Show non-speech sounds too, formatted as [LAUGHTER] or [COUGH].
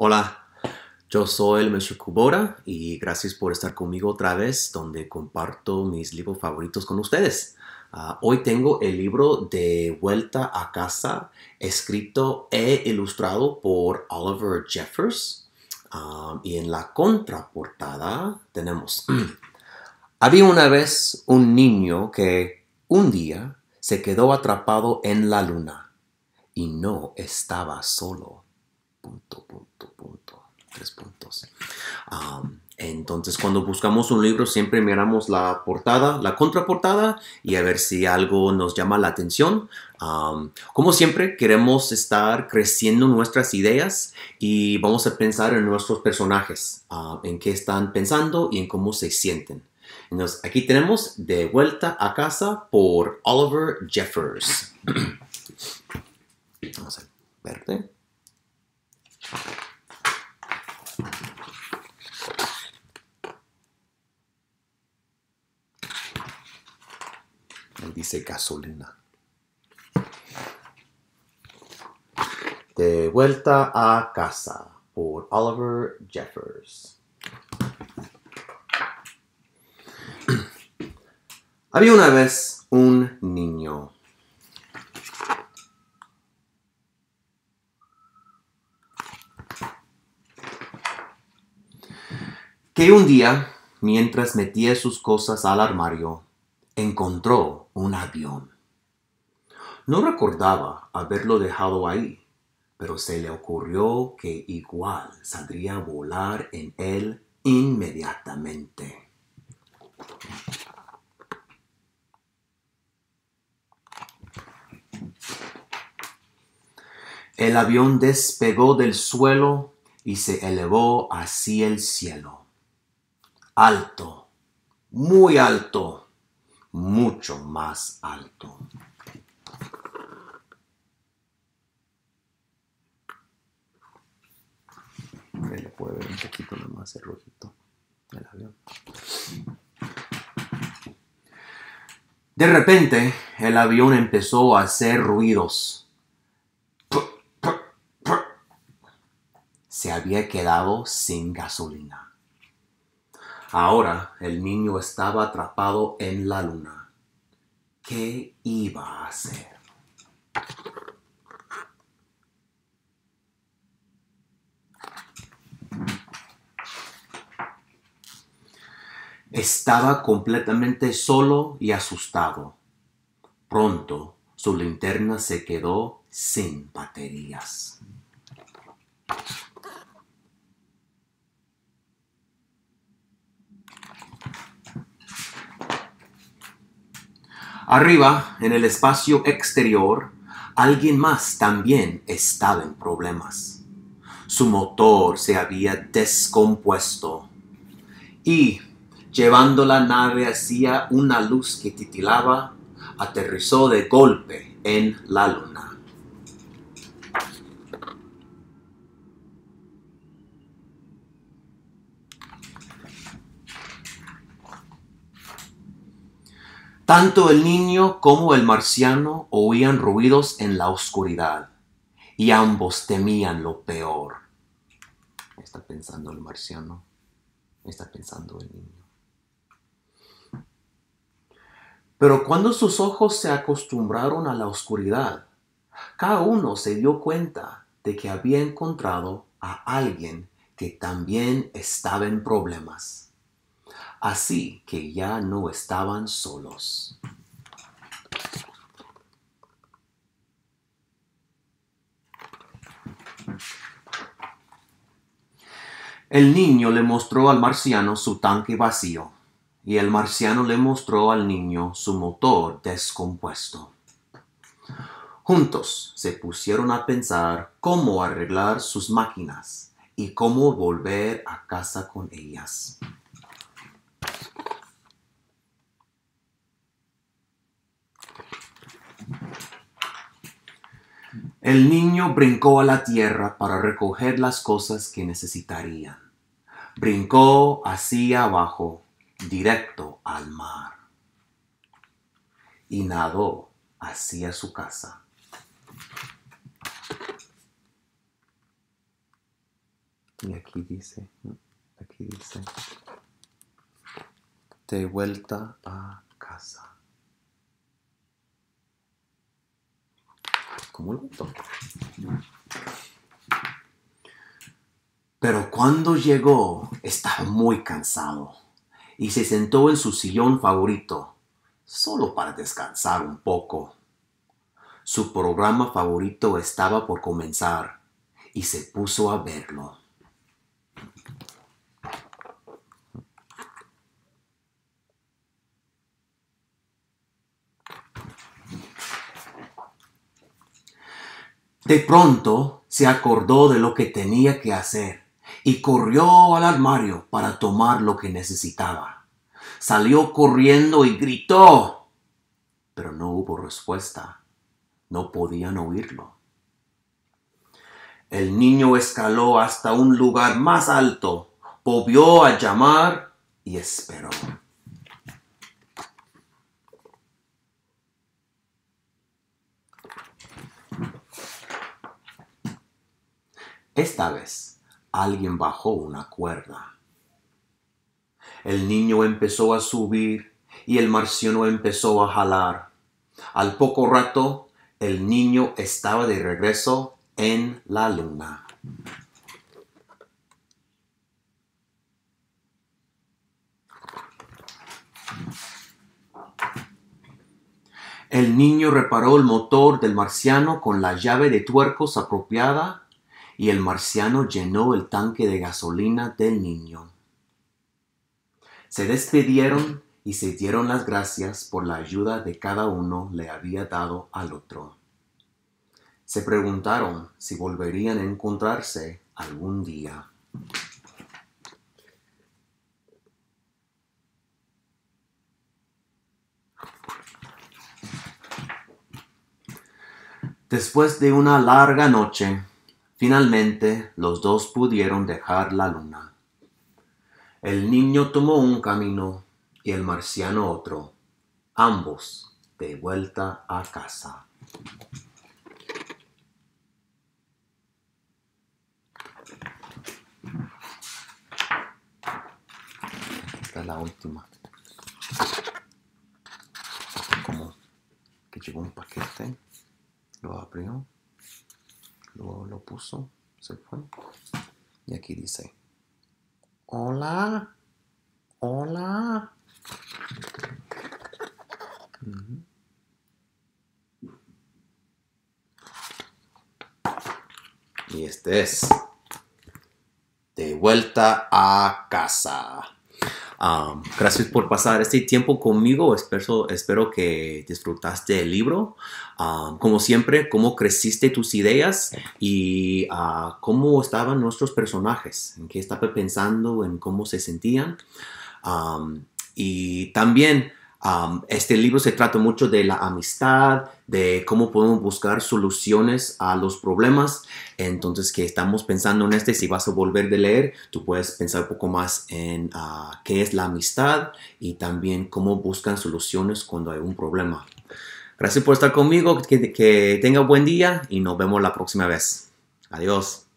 Hola, yo soy el Mr. Kubora y gracias por estar conmigo otra vez donde comparto mis libros favoritos con ustedes. Ah, hoy tengo el libro de Vuelta a Casa, escrito e ilustrado por Oliver Jeffers. Ah, y en la contraportada tenemos, [CLEARS THROAT] había una vez un niño que un día se quedó atrapado en la luna y no estaba solo punto, punto, punto, tres puntos. entonces, cuando buscamos un libro, siempre miramos la portada, la contraportada y a ver si algo nos llama la atención. como siempre, queremos estar creciendo nuestras ideas y vamos a pensar en nuestros personajes, en qué están pensando y en cómo se sienten. Entonces, aquí tenemos De vuelta a casa por Oliver Jeffers. [CLEARS THROAT] Vamos a dice gasolina. De vuelta a casa por Oliver Jeffers. [CLEARS THROAT] Había una vez un niño que un día, mientras metía sus cosas al armario, encontró un avión. No recordaba haberlo dejado ahí, pero se le ocurrió que igual saldría a volar en él inmediatamente. El avión despegó del suelo y se elevó hacia el cielo alto, muy alto, mucho más alto. le puede ver un poquito más el rojito del avión. De repente, el avión empezó a hacer ruidos. Se había quedado sin gasolina. Ahora el niño estaba atrapado en la luna. ¿Qué iba a hacer? Estaba completamente solo y asustado. Pronto su linterna se quedó sin baterías. Arriba, en el espacio exterior, alguien más también estaba en problemas. Su motor se había descompuesto y, llevando la nave hacia una luz que titilaba, aterrizó de golpe en la luna. Tanto el niño como el marciano oían ruidos en la oscuridad y ambos temían lo peor. Está pensando el marciano, está pensando el niño. Pero cuando sus ojos se acostumbraron a la oscuridad, cada uno se dio cuenta de que había encontrado a alguien que también estaba en problemas así que ya no estaban solos. El niño le mostró al marciano su tanque vacío y el marciano le mostró al niño su motor descompuesto. Juntos se pusieron a pensar cómo arreglar sus máquinas y cómo volver a casa con ellas. El niño brincó a la tierra para recoger las cosas que necesitarían. Brincó hacia abajo, directo al mar. Y nadó hacia su casa. Y aquí dice, aquí dice, de vuelta a casa. ¿Cómo lo toco? Pero cuando llegó estaba muy cansado y se sentó en su sillón favorito, solo para descansar un poco. Su programa favorito estaba por comenzar y se puso a verlo. De pronto se acordó de lo que tenía que hacer y corrió al armario para tomar lo que necesitaba. Salió corriendo y gritó, pero no hubo respuesta. No podían oírlo. El niño escaló hasta un lugar más alto, volvió a llamar y esperó. Esta vez alguien bajó una cuerda. El niño empezó a subir y el marciano empezó a jalar. Al poco rato, el niño estaba de regreso en la luna. El niño reparó el motor del marciano con la llave de tuercos apropiada y el marciano llenó el tanque de gasolina del niño. Se despidieron y se dieron las gracias por la ayuda de cada uno le había dado al otro. Se preguntaron si volverían a encontrarse algún día. Después de una larga noche, Finalmente los dos pudieron dejar la luna. El niño tomó un camino y el marciano otro, ambos de vuelta a casa. Esta es la última. Como que llegó un paquete, lo abrió lo, lo puso, se fue. Y aquí dice, hola, hola. Y este es de vuelta a casa. Gracias por pasar este tiempo conmigo. Espero, espero que disfrutaste el libro. Como siempre, cómo creciste tus ideas y uh, cómo estaban nuestros personajes, en qué estaba pensando, en cómo se sentían. Y también este libro se trata mucho de la amistad, de cómo podemos buscar soluciones a los problemas. Entonces, que estamos pensando en este, si vas a volver de leer, tú puedes pensar un poco más en ah, qué es la amistad y también cómo buscan soluciones cuando hay un problema. Gracias por estar conmigo, que, que tenga buen día y nos vemos la próxima vez. Adiós.